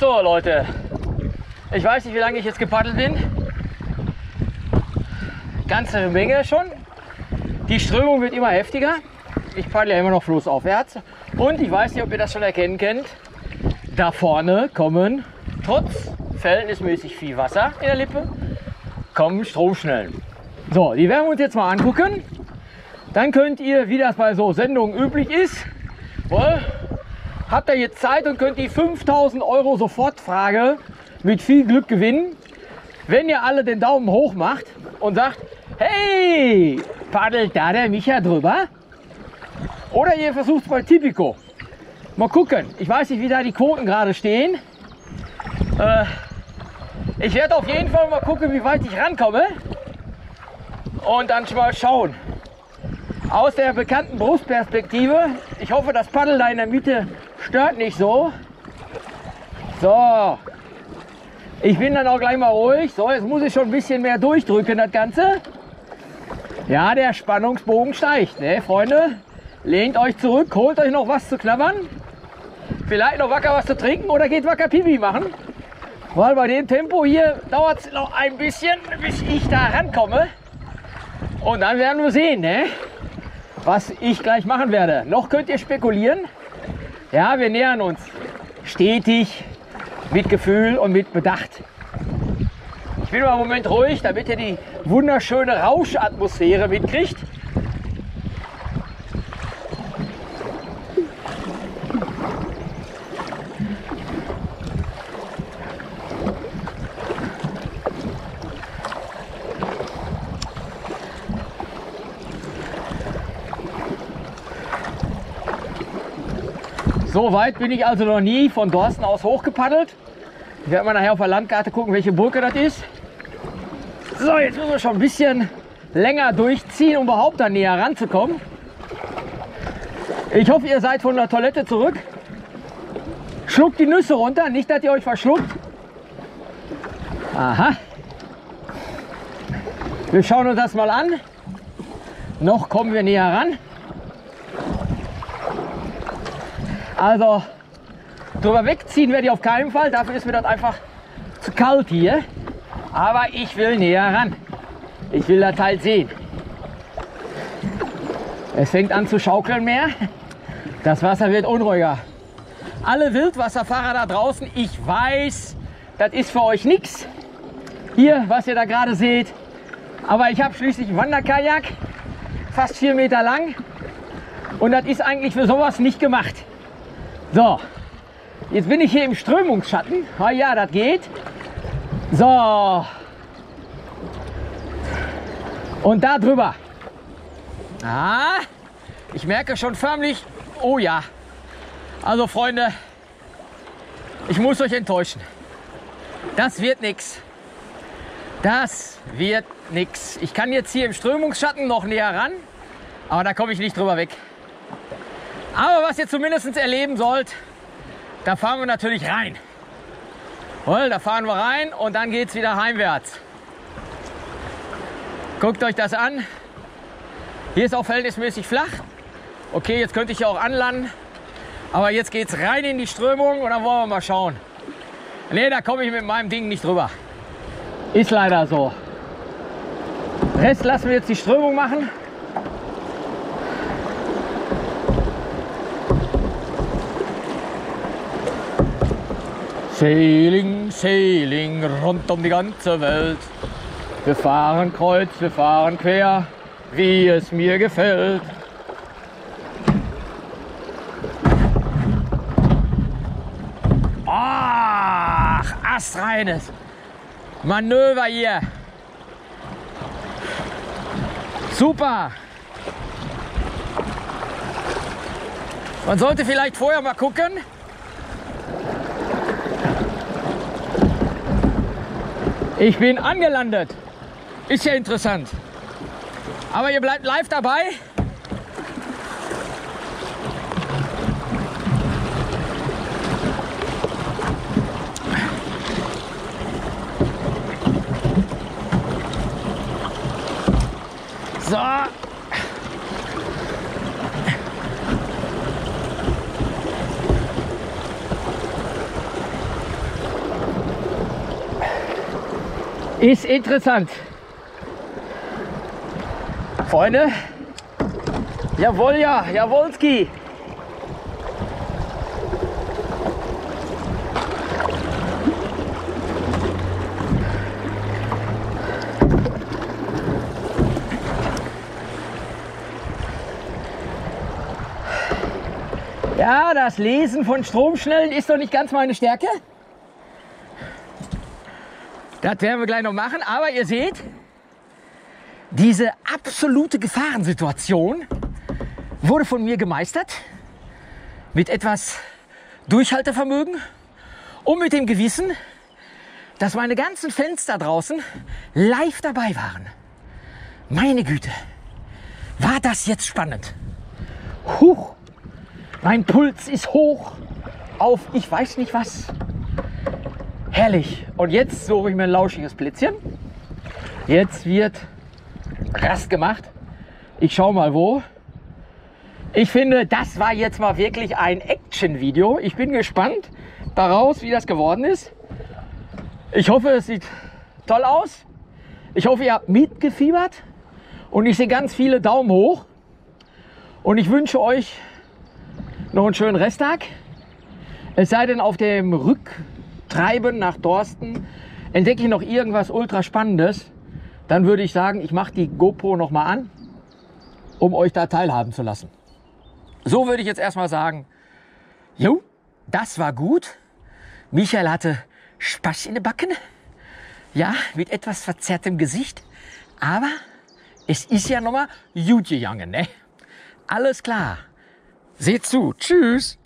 So Leute, ich weiß nicht, wie lange ich jetzt gepaddelt bin. Ganze Menge schon. Die Strömung wird immer heftiger. Ich paddle ja immer noch flussaufwärts. Und ich weiß nicht, ob ihr das schon erkennen könnt. Da vorne kommen, trotz verhältnismäßig viel Wasser in der Lippe, kommen Stromschnellen. So, die werden wir uns jetzt mal angucken. Dann könnt ihr, wie das bei so Sendungen üblich ist, wohl, habt ihr jetzt Zeit und könnt die 5000 Euro Sofortfrage mit viel Glück gewinnen, wenn ihr alle den Daumen hoch macht und sagt, hey, paddelt da der Micha drüber? Oder ihr versucht bei Tipico. Mal gucken. Ich weiß nicht, wie da die Quoten gerade stehen. Äh, ich werde auf jeden Fall mal gucken, wie weit ich rankomme. Und dann mal schauen. Aus der bekannten Brustperspektive. Ich hoffe, das Paddel da in der Mitte stört nicht so. So. Ich bin dann auch gleich mal ruhig. So, jetzt muss ich schon ein bisschen mehr durchdrücken, das Ganze. Ja, der Spannungsbogen steigt, ne, Freunde? Lehnt euch zurück, holt euch noch was zu knabbern. Vielleicht noch wacker was zu trinken oder geht wacker Pipi machen. Weil bei dem Tempo hier dauert es noch ein bisschen, bis ich da rankomme. Und dann werden wir sehen, ne? was ich gleich machen werde. Noch könnt ihr spekulieren. Ja, wir nähern uns stetig, mit Gefühl und mit Bedacht. Ich bin mal im Moment ruhig, damit ihr die wunderschöne Rauschatmosphäre mitkriegt. So weit bin ich also noch nie von Dorsten aus hochgepaddelt. Ich werde mal nachher auf der Landkarte gucken, welche Burke das ist. So, jetzt müssen wir schon ein bisschen länger durchziehen, um überhaupt da näher ranzukommen. Ich hoffe, ihr seid von der Toilette zurück. Schluckt die Nüsse runter, nicht, dass ihr euch verschluckt. Aha. Wir schauen uns das mal an. Noch kommen wir näher ran. Also drüber wegziehen werde ich auf keinen Fall. Dafür ist mir das einfach zu kalt hier. Aber ich will näher ran. Ich will das halt sehen. Es fängt an zu schaukeln mehr. Das Wasser wird unruhiger. Alle Wildwasserfahrer da draußen, ich weiß, das ist für euch nichts. Hier, was ihr da gerade seht. Aber ich habe schließlich einen Wanderkajak, fast vier Meter lang. Und das ist eigentlich für sowas nicht gemacht. So, jetzt bin ich hier im Strömungsschatten. Ah ja, das geht. So. Und da drüber. Ah, ich merke schon förmlich, oh ja. Also Freunde, ich muss euch enttäuschen. Das wird nichts. Das wird nichts. Ich kann jetzt hier im Strömungsschatten noch näher ran, aber da komme ich nicht drüber weg. Aber was ihr zumindest erleben sollt, da fahren wir natürlich rein. da fahren wir rein und dann geht es wieder heimwärts. Guckt euch das an. Hier ist auch verhältnismäßig flach. Okay, jetzt könnte ich ja auch anlanden. Aber jetzt geht es rein in die Strömung und dann wollen wir mal schauen. Ne, da komme ich mit meinem Ding nicht drüber. Ist leider so. Rest lassen wir jetzt die Strömung machen. Sailing, Sailing rund um die ganze Welt. Wir fahren kreuz, wir fahren quer, wie es mir gefällt. Ach, astreines Manöver hier. Super. Man sollte vielleicht vorher mal gucken, Ich bin angelandet. Ist ja interessant. Aber ihr bleibt live dabei. So. Ist interessant. Freunde, jawohl ja, jawolski. Ja, das Lesen von Stromschnellen ist doch nicht ganz meine Stärke. Das werden wir gleich noch machen. Aber ihr seht, diese absolute Gefahrensituation wurde von mir gemeistert. Mit etwas Durchhaltevermögen und mit dem Gewissen, dass meine ganzen da draußen live dabei waren. Meine Güte, war das jetzt spannend. Huch, mein Puls ist hoch auf ich weiß nicht was. Herrlich. Und jetzt suche ich mir ein lauschiges Plätzchen. Jetzt wird Rast gemacht. Ich schaue mal wo. Ich finde, das war jetzt mal wirklich ein Action-Video. Ich bin gespannt daraus, wie das geworden ist. Ich hoffe, es sieht toll aus. Ich hoffe, ihr habt mitgefiebert. Und ich sehe ganz viele Daumen hoch. Und ich wünsche euch noch einen schönen Resttag. Es sei denn, auf dem Rücktreiben nach Dorsten entdecke ich noch irgendwas ultra Spannendes. Dann würde ich sagen, ich mache die GoPro noch mal an, um euch da teilhaben zu lassen. So würde ich jetzt erstmal sagen, jo, das war gut. Michael hatte Spaß in den Backen. Ja, mit etwas verzerrtem Gesicht. Aber es ist ja noch mal gut gegangen, ne? Alles klar. Seht zu. Tschüss.